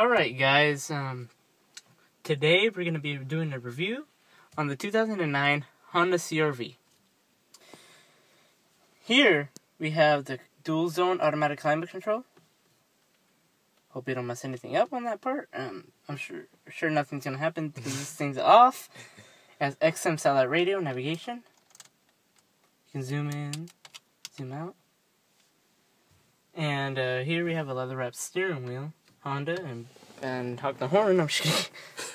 Alright, guys. Um, today we're going to be doing a review on the 2009 Honda CRV. Here we have the dual zone automatic climate control. Hope you don't mess anything up on that part. Um, I'm sure sure nothing's gonna happen because this thing's off. It has XM satellite radio navigation. You can zoom in, zoom out. And uh, here we have a leather wrapped steering wheel, Honda, and and honk the horn. I'm just kidding.